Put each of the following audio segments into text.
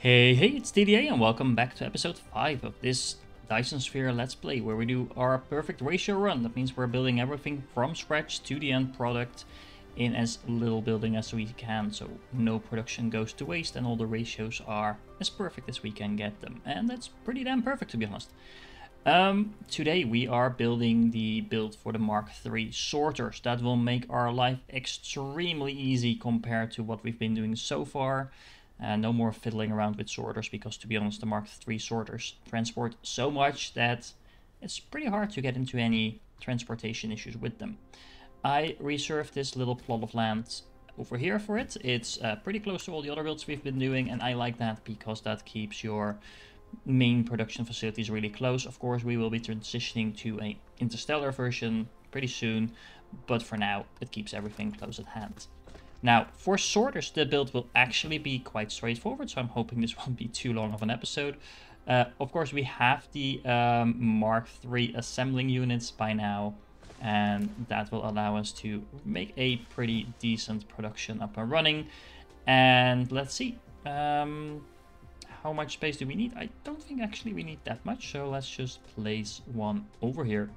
Hey, hey, it's TDA and welcome back to episode 5 of this Dyson Sphere Let's Play where we do our perfect ratio run. That means we're building everything from scratch to the end product in as little building as we can so no production goes to waste and all the ratios are as perfect as we can get them. And that's pretty damn perfect to be honest. Um, today we are building the build for the Mark III sorters. That will make our life extremely easy compared to what we've been doing so far. Uh, no more fiddling around with sorters because to be honest the Mark III sorters transport so much that it's pretty hard to get into any transportation issues with them. I reserved this little plot of land over here for it. It's uh, pretty close to all the other builds we've been doing and I like that because that keeps your main production facilities really close. Of course we will be transitioning to a interstellar version pretty soon but for now it keeps everything close at hand. Now, for sorters, the build will actually be quite straightforward, so I'm hoping this won't be too long of an episode. Uh, of course, we have the um, Mark III assembling units by now, and that will allow us to make a pretty decent production up and running. And let's see, um, how much space do we need? I don't think actually we need that much, so let's just place one over here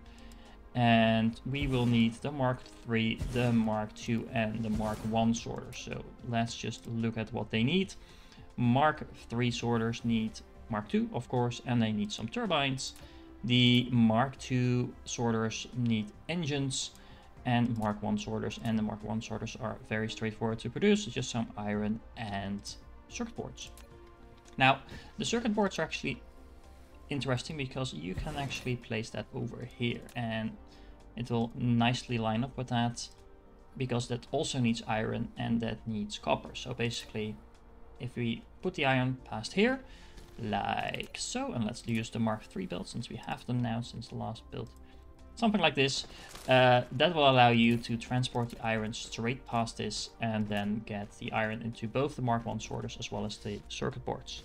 and we will need the Mark III, the Mark II, and the Mark I sorters. So let's just look at what they need. Mark III sorters need Mark II, of course, and they need some turbines. The Mark II sorters need engines, and Mark I sorters and the Mark I sorters are very straightforward to produce, just some iron and circuit boards. Now, the circuit boards are actually interesting because you can actually place that over here and it will nicely line up with that because that also needs iron and that needs copper. So basically, if we put the iron past here, like so, and let's use the Mark III build since we have them now since the last build. Something like this, uh, that will allow you to transport the iron straight past this and then get the iron into both the Mark I sorters as well as the circuit boards.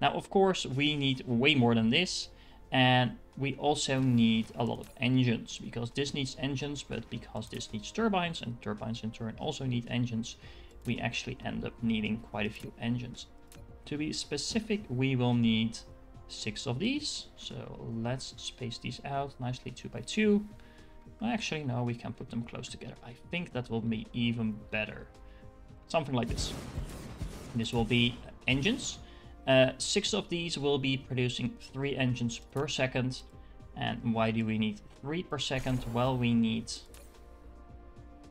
Now, of course, we need way more than this. And we also need a lot of engines because this needs engines, but because this needs turbines and turbines in turn also need engines, we actually end up needing quite a few engines. To be specific, we will need six of these. So let's space these out nicely two by two. Actually, no, we can put them close together. I think that will be even better. Something like this. This will be engines. Uh, six of these will be producing three engines per second. And why do we need three per second? Well, we need,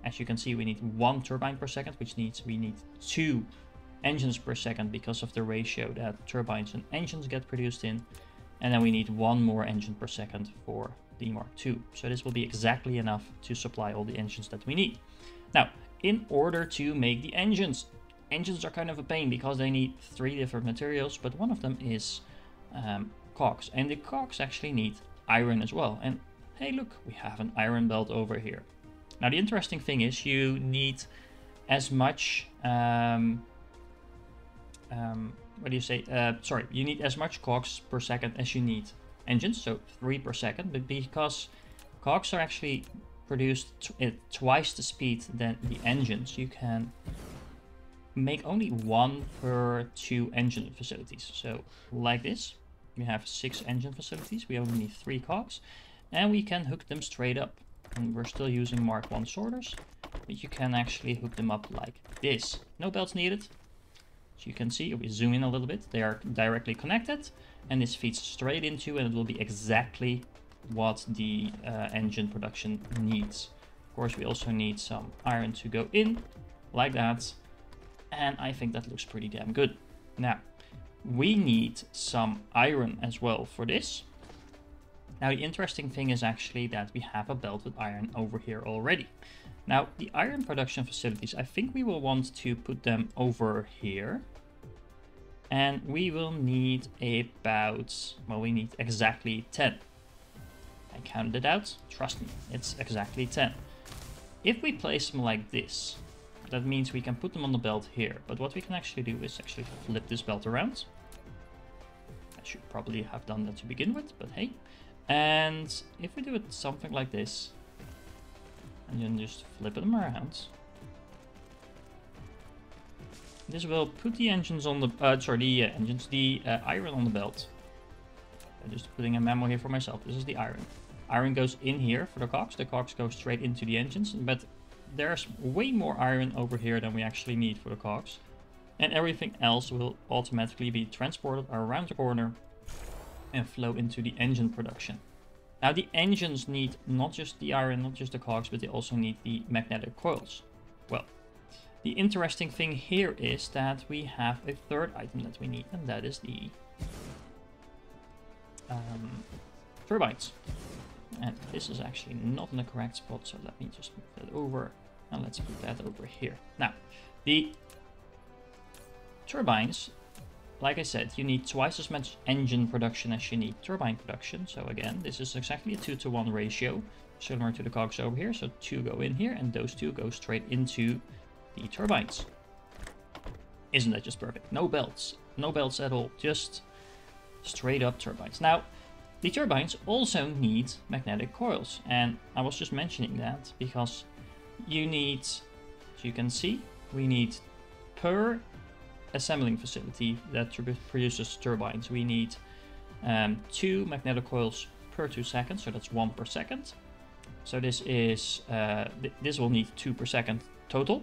as you can see, we need one turbine per second, which means we need two engines per second because of the ratio that turbines and engines get produced in. And then we need one more engine per second for the Mark II. So this will be exactly enough to supply all the engines that we need. Now, in order to make the engines, engines are kind of a pain because they need three different materials, but one of them is um, cogs. And the cogs actually need iron as well. And hey, look, we have an iron belt over here. Now, the interesting thing is you need as much, um, um, what do you say? Uh, sorry, you need as much cogs per second as you need engines, so three per second, but because cogs are actually produced at twice the speed than the engines, you can make only one per two engine facilities. So like this, we have six engine facilities. We only need three cogs and we can hook them straight up. And we're still using Mark 1 sorters, but you can actually hook them up like this. No belts needed. As you can see, if we zoom in a little bit, they are directly connected and this feeds straight into and it will be exactly what the uh, engine production needs. Of course, we also need some iron to go in like that and I think that looks pretty damn good. Now, we need some iron as well for this. Now, the interesting thing is actually that we have a belt with iron over here already. Now, the iron production facilities, I think we will want to put them over here. And we will need about, well, we need exactly 10. I counted it out. Trust me, it's exactly 10. If we place them like this, that means we can put them on the belt here. But what we can actually do is actually flip this belt around. I should probably have done that to begin with, but hey. And if we do it something like this, and then just flip them around, this will put the engines on the, uh, sorry, the uh, engines, the uh, iron on the belt. I'm just putting a memo here for myself. This is the iron. Iron goes in here for the cogs. The cogs go straight into the engines, but there's way more iron over here than we actually need for the cogs. And everything else will automatically be transported around the corner and flow into the engine production. Now the engines need not just the iron, not just the cogs, but they also need the magnetic coils. Well, the interesting thing here is that we have a third item that we need, and that is the um, turbines. And this is actually not in the correct spot, so let me just move that over. And let's put that over here. Now, the turbines, like I said, you need twice as much engine production as you need turbine production. So again, this is exactly a 2 to 1 ratio, similar to the cogs over here. So two go in here, and those two go straight into the turbines. Isn't that just perfect? No belts. No belts at all. Just straight up turbines. Now, the turbines also need magnetic coils. And I was just mentioning that because you need, as you can see, we need per assembling facility that produces turbines, we need um, two magnetic coils per two seconds, so that's one per second. So this is, uh, th this will need two per second total.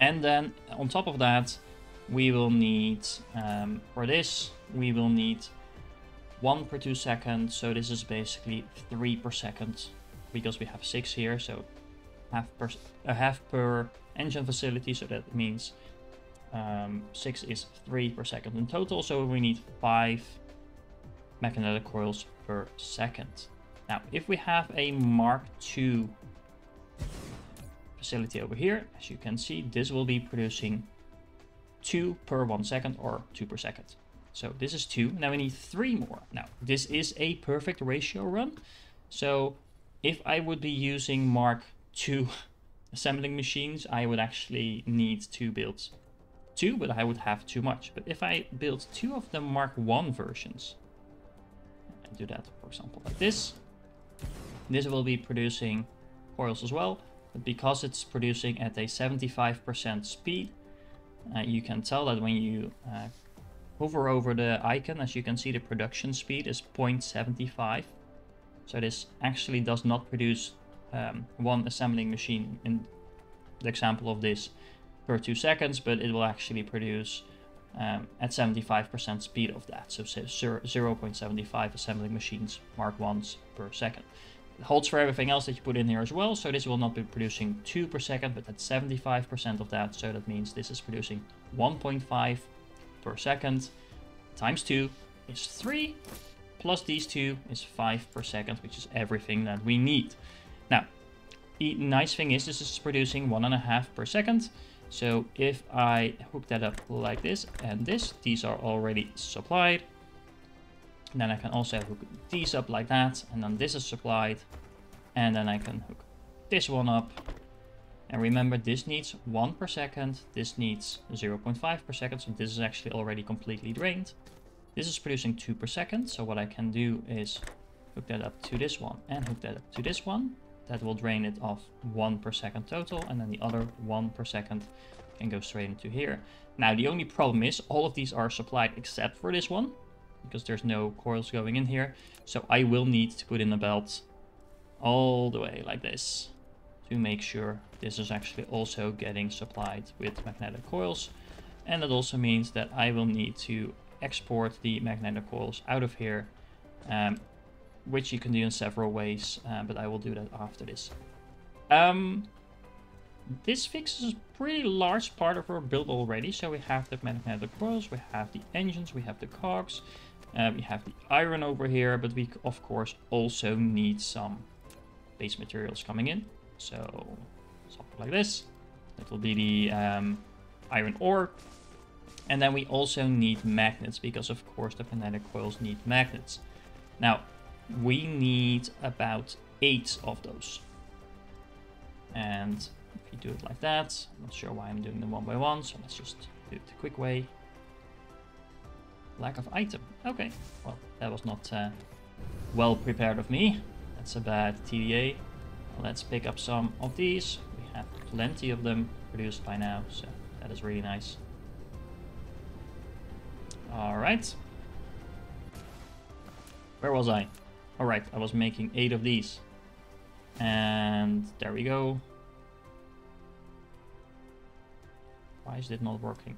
And then on top of that, we will need, um, for this, we will need one per two seconds. So this is basically three per second because we have six here. So half per, a half per engine facility. So that means um, six is three per second in total. So we need five magnetic coils per second. Now, if we have a Mark II facility over here, as you can see, this will be producing two per one second or two per second. So this is two. Now we need three more. Now, this is a perfect ratio run. So if I would be using Mark II assembling machines, I would actually need to build two, but I would have too much. But if I build two of the Mark I versions, I do that, for example, like this, this will be producing coils as well, but because it's producing at a 75% speed, uh, you can tell that when you uh, hover over the icon, as you can see, the production speed is 0.75. So this actually does not produce um, one assembling machine in the example of this per two seconds, but it will actually produce um, at 75% speed of that. So 0.75 assembling machines Mark 1s per second. It holds for everything else that you put in here as well. So this will not be producing 2 per second, but at 75% of that. So that means this is producing 1.5 per second times 2 is 3 plus these two is 5 per second, which is everything that we need. Now, the nice thing is this is producing 1.5 per second. So if I hook that up like this and this, these are already supplied. And then I can also hook these up like that, and then this is supplied. And then I can hook this one up. And remember, this needs 1 per second, this needs 0.5 per second, so this is actually already completely drained. This is producing 2 per second, so what I can do is hook that up to this one and hook that up to this one. That will drain it off 1 per second total, and then the other 1 per second can go straight into here. Now, the only problem is all of these are supplied except for this one, because there's no coils going in here. So I will need to put in a belt all the way like this to make sure this is actually also getting supplied with magnetic coils. And that also means that I will need to export the magnetic coils out of here, um, which you can do in several ways, uh, but I will do that after this. Um, this fixes a pretty large part of our build already. So we have the magnetic coils, we have the engines, we have the cogs, uh, we have the iron over here, but we of course also need some base materials coming in. So something like this. That will be the um, iron ore. And then we also need magnets because of course the magnetic coils need magnets. Now we need about eight of those. And if you do it like that, I'm not sure why I'm doing them one by one, so let's just do it the quick way. Lack of item. Okay, well, that was not uh, well prepared of me. That's a bad TDA. Let's pick up some of these. We have plenty of them produced by now, so That is really nice. Alright. Where was I? Alright, I was making eight of these. And there we go. Why is it not working?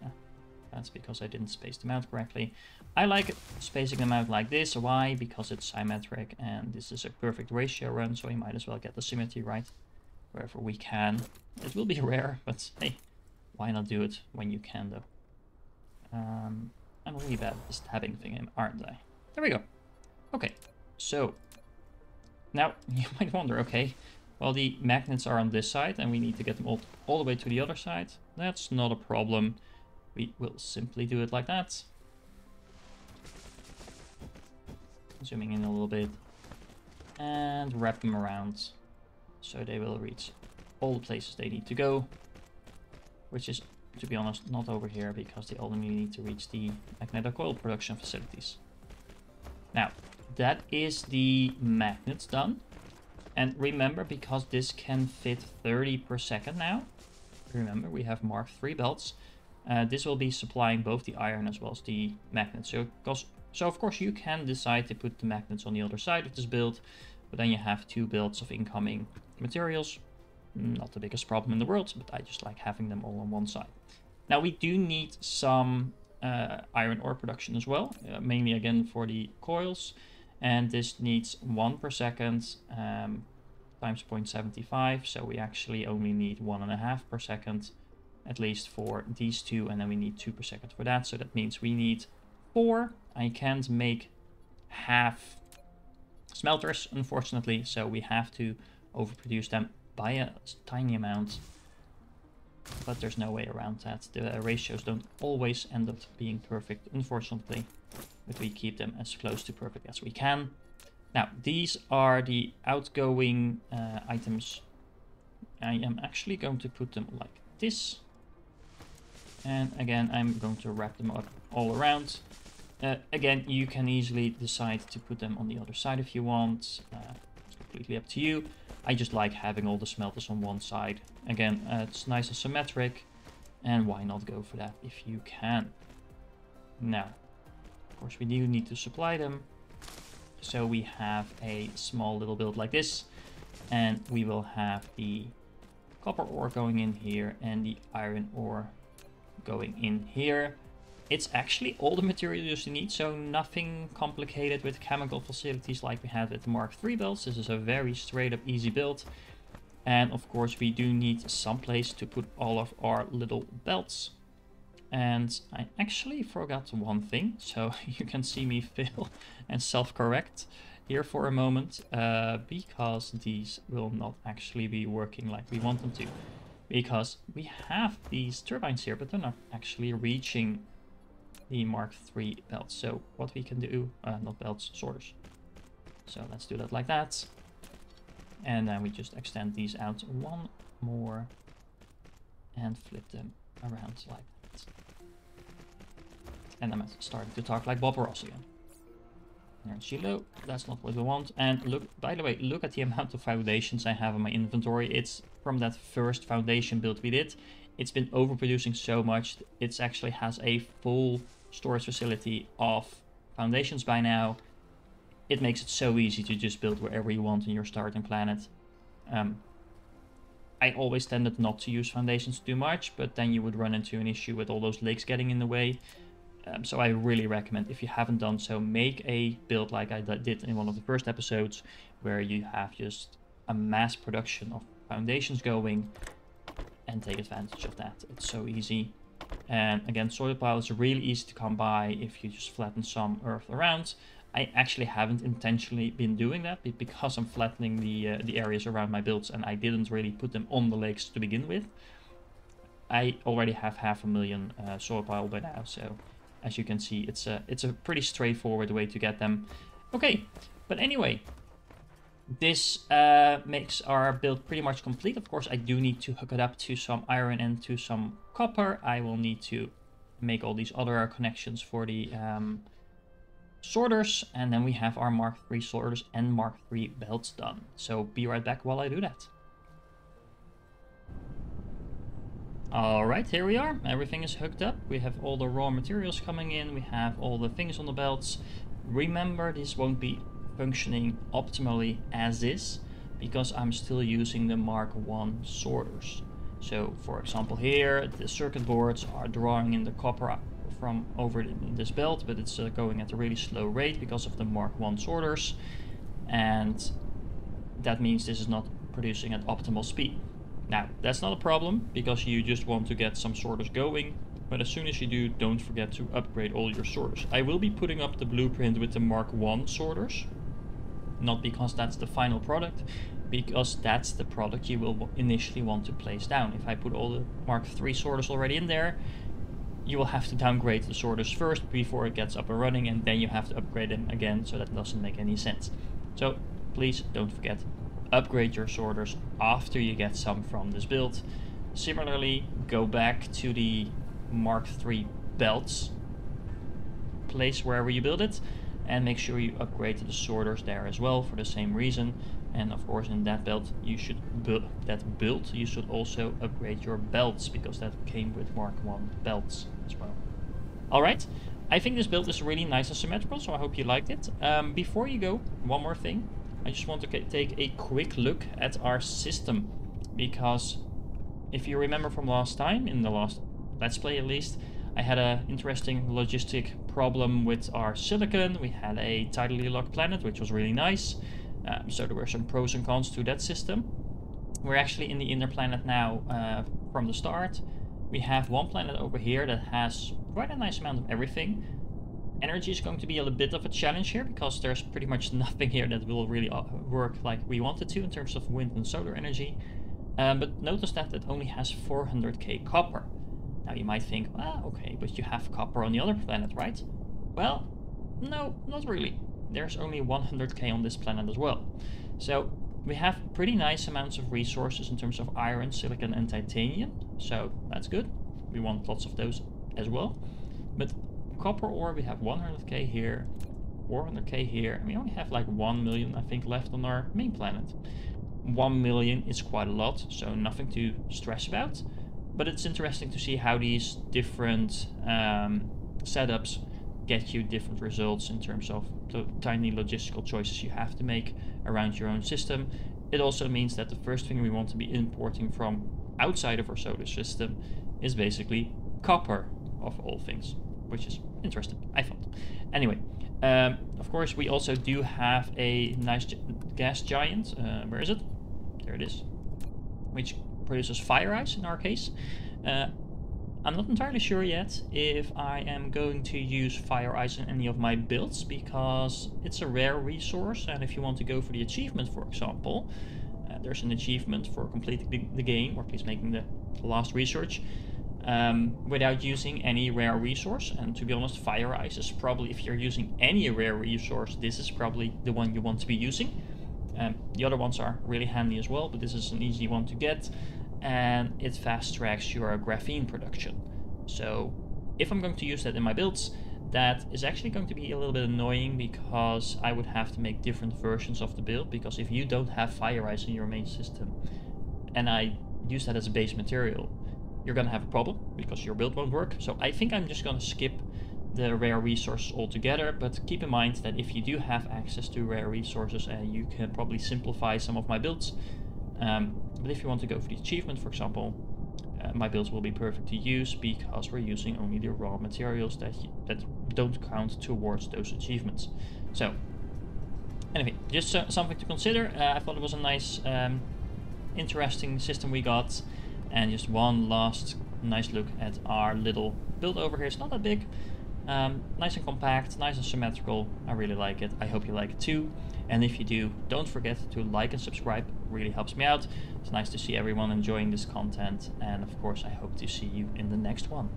That's because I didn't space them out correctly. I like spacing them out like this. Why? Because it's symmetric and this is a perfect ratio run, so we might as well get the symmetry right wherever we can. It will be rare, but hey, why not do it when you can though? Um, I'm really bad at this tabbing thing, aren't I? There we go. Okay, so now you might wonder, okay, well the magnets are on this side and we need to get them all, all the way to the other side. That's not a problem. We will simply do it like that. Zooming in a little bit. And wrap them around so they will reach all the places they need to go. Which is, to be honest, not over here because they only need to reach the magnetic coil production facilities. Now, that is the magnets done. And remember, because this can fit 30 per second now, remember we have Mark 3 belts, uh, this will be supplying both the iron as well as the magnets. So, so of course you can decide to put the magnets on the other side of this build, but then you have two builds of incoming materials. Not the biggest problem in the world, but I just like having them all on one side. Now we do need some uh, iron ore production as well, uh, mainly again for the coils. And this needs one per second um, times 0.75, so we actually only need one and a half per second at least for these two, and then we need two per second for that. So that means we need four. I can't make half smelters, unfortunately, so we have to overproduce them by a tiny amount. But there's no way around that. The ratios don't always end up being perfect, unfortunately. But we keep them as close to perfect as we can. Now, these are the outgoing uh, items. I am actually going to put them like this. And again, I'm going to wrap them up all around. Uh, again, you can easily decide to put them on the other side if you want. Uh, it's completely up to you. I just like having all the smelters on one side. Again, uh, it's nice and symmetric. And why not go for that if you can? Now, of course, we do need to supply them. So we have a small little build like this. And we will have the copper ore going in here and the iron ore going in here. It's actually all the materials you need, so nothing complicated with chemical facilities like we had with Mark III belts. This is a very straight up easy build. And of course we do need some place to put all of our little belts. And I actually forgot one thing, so you can see me fail and self-correct here for a moment, uh, because these will not actually be working like we want them to because we have these turbines here, but they're not actually reaching the Mark III belt. So what we can do, uh, not belts, sorters. So let's do that like that. And then we just extend these out one more and flip them around like that. And I'm starting to talk like Bob Ross again. And that's not what we want. And look, by the way, look at the amount of foundations I have in my inventory. It's from that first foundation build we did. It's been overproducing so much. It actually has a full storage facility of foundations by now. It makes it so easy to just build wherever you want in your starting planet. Um, I always tended not to use foundations too much, but then you would run into an issue with all those lakes getting in the way. Um, so I really recommend, if you haven't done so, make a build like I did in one of the first episodes, where you have just a mass production of foundations going and take advantage of that. It's so easy. And again, soil pile is really easy to come by if you just flatten some earth around. I actually haven't intentionally been doing that because I'm flattening the uh, the areas around my builds and I didn't really put them on the lakes to begin with. I already have half a million uh, soil pile by now, so as you can see, it's a, it's a pretty straightforward way to get them. Okay, but anyway, this uh, makes our build pretty much complete. Of course, I do need to hook it up to some iron and to some copper. I will need to make all these other connections for the um, sorters. And then we have our Mark III sorters and Mark III belts done. So be right back while I do that. Alright, here we are. Everything is hooked up. We have all the raw materials coming in. We have all the things on the belts. Remember, this won't be functioning optimally as is because I'm still using the Mark 1 sorters. So, for example here, the circuit boards are drawing in the copper from over this belt, but it's uh, going at a really slow rate because of the Mark 1 sorters. And that means this is not producing at optimal speed. Now, that's not a problem, because you just want to get some sorters going, but as soon as you do, don't forget to upgrade all your sorters. I will be putting up the blueprint with the Mark 1 sorters, not because that's the final product, because that's the product you will initially want to place down. If I put all the Mark 3 sorters already in there, you will have to downgrade the sorters first before it gets up and running, and then you have to upgrade them again, so that doesn't make any sense. So please don't forget upgrade your sorters after you get some from this build. Similarly, go back to the Mark III belts place wherever you build it and make sure you upgrade the sorters there as well for the same reason and of course in that belt you should that build you should also upgrade your belts because that came with Mark 1 belts as well. Alright, I think this build is really nice and symmetrical so I hope you liked it. Um, before you go, one more thing. I just want to take a quick look at our system because if you remember from last time, in the last Let's Play at least, I had an interesting logistic problem with our silicon. We had a tidally locked planet, which was really nice. Um, so there were some pros and cons to that system. We're actually in the inner planet now uh, from the start. We have one planet over here that has quite a nice amount of everything energy is going to be a bit of a challenge here because there's pretty much nothing here that will really uh, work like we wanted to in terms of wind and solar energy. Um, but notice that it only has 400k copper. Now you might think, ah, okay, but you have copper on the other planet, right? Well, no, not really. There's only 100k on this planet as well. So we have pretty nice amounts of resources in terms of iron, silicon and titanium. So that's good. We want lots of those as well. But copper ore, we have 100k here, 400k here, and we only have like 1 million, I think, left on our main planet. 1 million is quite a lot, so nothing to stress about. But it's interesting to see how these different um, setups get you different results in terms of the tiny logistical choices you have to make around your own system. It also means that the first thing we want to be importing from outside of our solar system is basically copper, of all things which is interesting, I thought. Anyway, um, of course, we also do have a nice gas giant. Uh, where is it? There it is. Which produces fire ice in our case. Uh, I'm not entirely sure yet if I am going to use fire ice in any of my builds because it's a rare resource and if you want to go for the achievement for example uh, there's an achievement for completing the, the game or at least making the last research um, without using any rare resource. And to be honest, Fire Ice is probably, if you're using any rare resource, this is probably the one you want to be using. Um, the other ones are really handy as well, but this is an easy one to get. And it fast tracks your graphene production. So if I'm going to use that in my builds, that is actually going to be a little bit annoying because I would have to make different versions of the build because if you don't have fire ice in your main system and I use that as a base material, you're gonna have a problem because your build won't work. So I think I'm just gonna skip the rare resources altogether, but keep in mind that if you do have access to rare resources, and uh, you can probably simplify some of my builds. Um, but if you want to go for the achievement, for example, uh, my builds will be perfect to use because we're using only the raw materials that, that don't count towards those achievements. So, anyway, just uh, something to consider. Uh, I thought it was a nice, um, interesting system we got. And just one last nice look at our little build over here. It's not that big. Um, nice and compact, nice and symmetrical. I really like it. I hope you like it too. And if you do, don't forget to like and subscribe. It really helps me out. It's nice to see everyone enjoying this content. And of course, I hope to see you in the next one.